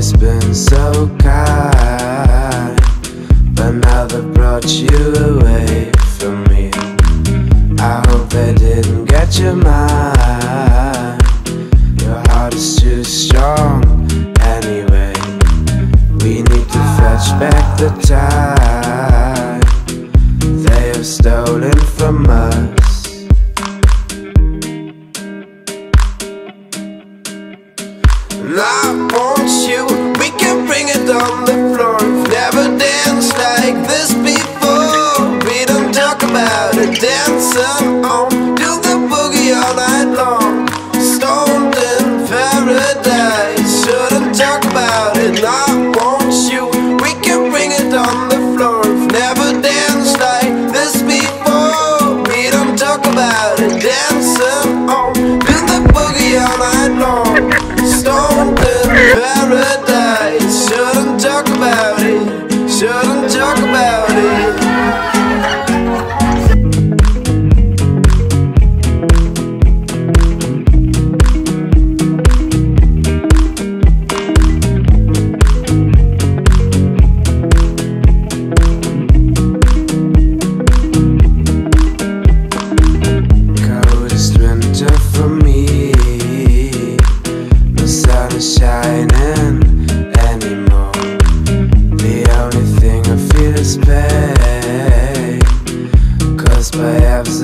always been so kind, but now they brought you away from me. I hope they didn't get your mind. Your heart is too strong anyway. We need to fetch back the time they have stolen from us. Want you, we can bring it on the floor. We've never danced like this before. We don't talk about it, dancing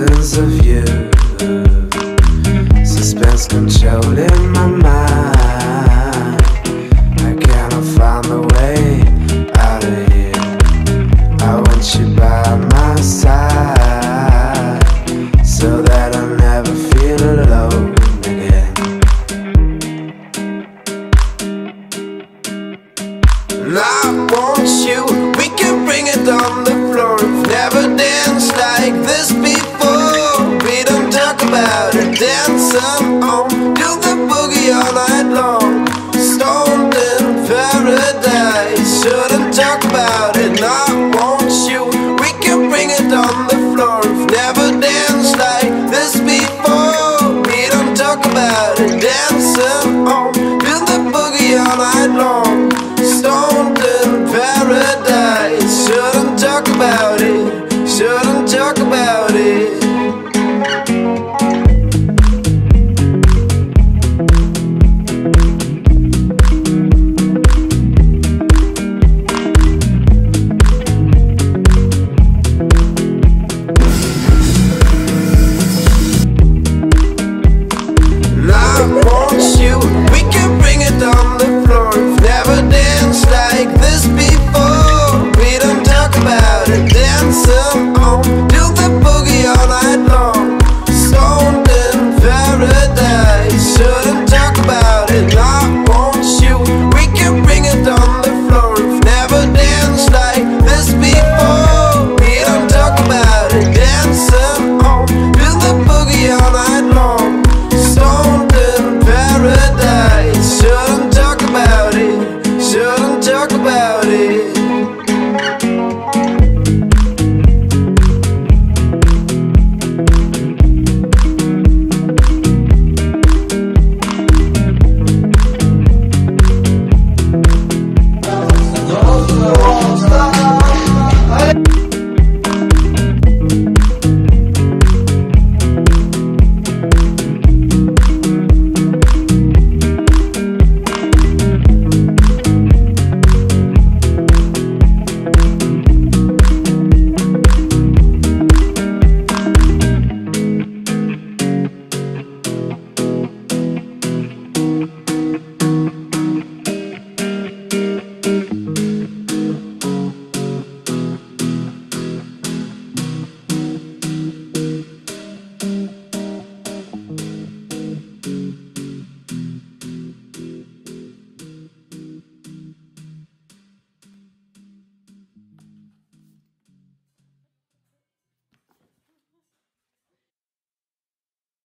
Esperança via